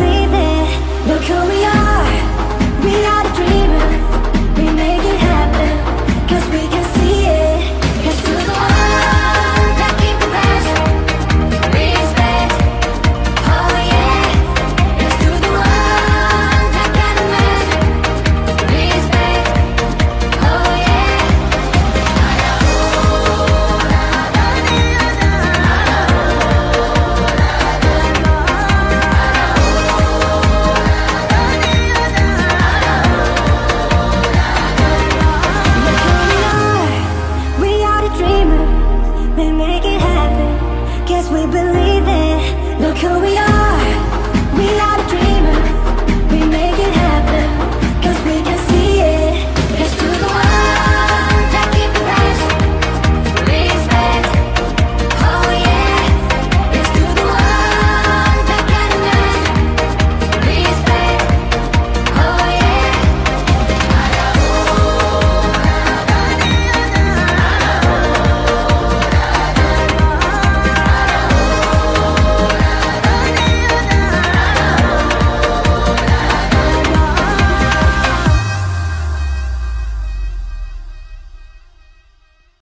believe it. Look who we are. believe it. Look who we are.